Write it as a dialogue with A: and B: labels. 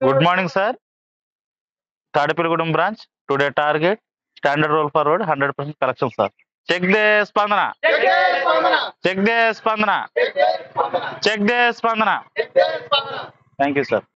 A: good morning sir Tadepalligudem branch today target standard roll forward hundred percent collection sir check the Spandana check the Spandana check the Spandana thank you sir